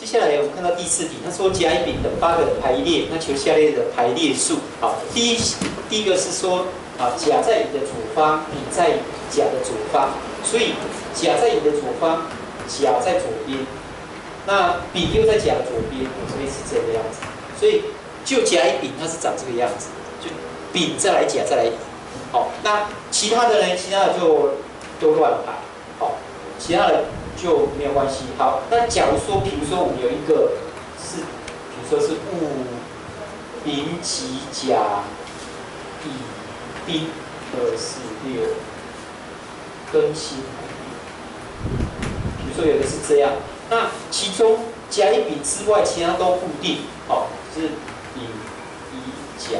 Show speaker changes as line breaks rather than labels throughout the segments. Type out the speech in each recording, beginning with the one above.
接下来我们看到第四题，他说甲、乙、丙等八个的排列，那求下列的排列数。好，第一第一个是说啊，甲在乙的左方，丙在甲的左方，所以甲在乙的左方，甲在左边，那丙又在甲的左边，所以是这个样子。所以就甲、乙、丙，它是长这个样子，就丙再来甲再来乙。好，那其他的呢？其他的就都乱排。好，其他的。就没有关系。好，那假如说，比如说我们有一个是，比如说是戊丙己甲乙丁二四六庚辛，比如说有的是这样，那其中甲乙丙之外，其他都固定，好，是丙乙甲。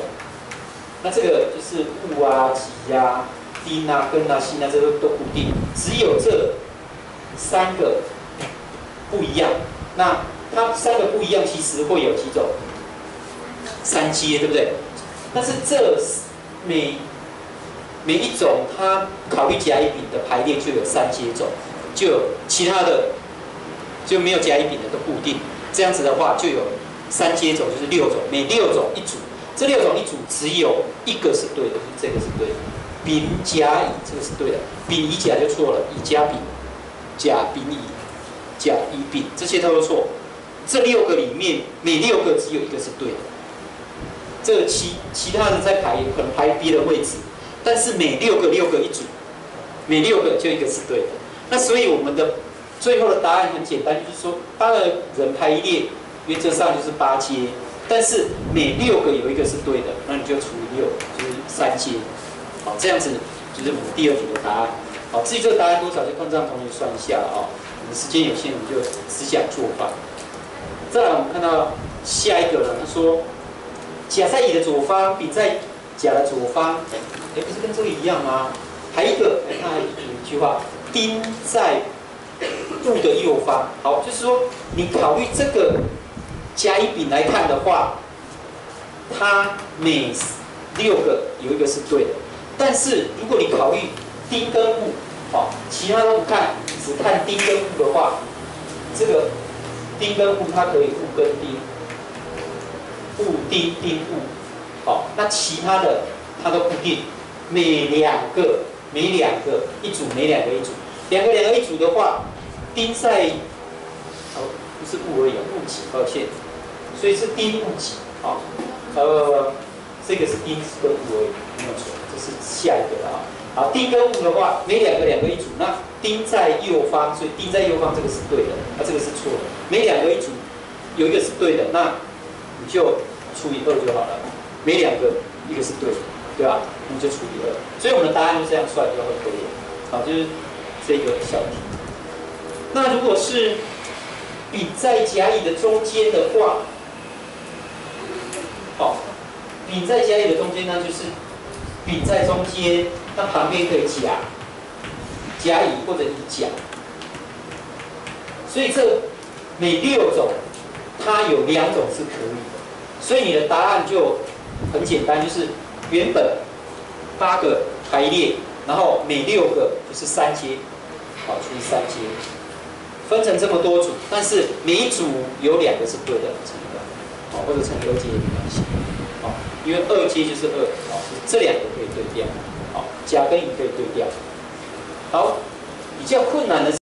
那这个就是戊啊、己啊、丁啊、庚啊、辛啊，这个都固定，只有这。三个不一样，那它三个不一样，其实会有几种三阶，对不对？但是这每每一种，它考虑甲乙丙的排列就有三阶种，就有其他的就没有甲乙丙的都固定。这样子的话，就有三阶种，就是六种，每六种一组，这六种一组只有一个是对的，这个是对的。丙甲乙这个是对的，丙乙甲就错了，乙甲丙。甲丙乙，甲乙丙，这些都是错。这六个里面，每六个只有一个是对的。这其其他人在排，可能排 B 的位置，但是每六个六个一组，每六个就一个是对的。那所以我们的最后的答案很简单，就是说八个人排一列，原则上就是八阶，但是每六个有一个是对的，那你就除以六，就是三阶。好，这样子就是我们第二题的答案。好，至于这个答案多少，就看这样同学算一下啊。我们时间有限，我们就只讲做法。再来，我们看到下一个了。他说，甲在乙的左方，丙在甲的左方。哎，不是跟这个一样吗？还一个，哎，他还有一句话，丁在戊的右方。好，就是说你考虑这个甲乙丙来看的话，它每六个有一个是对的。但是如果你考虑丁跟戊，好，其他都不看，只看丁跟戊的话，这个丁跟戊它可以戊跟丁，戊丁丁戊，好，那其他的它都固定，每两个每两个一组，每两个一组，两个两个一组的话，丁在，哦，不是戊而已，戊己，抱歉，所以是丁戊己，好，呃，这个是丁跟戊而已，没有错，这是下一个了啊。好，丁跟戊的话，每两个两个一组，那丁在右方，所以丁在右方这个是对的，那这个是错的。每两个一组，有一个是对的，那你就除以二就好了。每两个一个是对的，对吧？你就除以二。所以我们的答案就这样算就可以了。好，就是这个小题。那如果是丙在甲乙的中间的话，丙在甲乙的中间呢，就是丙在中间。那旁边可以甲、甲乙或者乙甲，所以这每六种它有两种是可以的，所以你的答案就很简单，就是原本八个排列，然后每六个就是三阶，好，除以三阶，分成这么多组，但是每一组有两个是对的，乘以二，好，或者乘六阶也没关系，好，因为二阶就是二，好，这两个可以对调，好。甲跟乙可以对调。好，比较困难的是。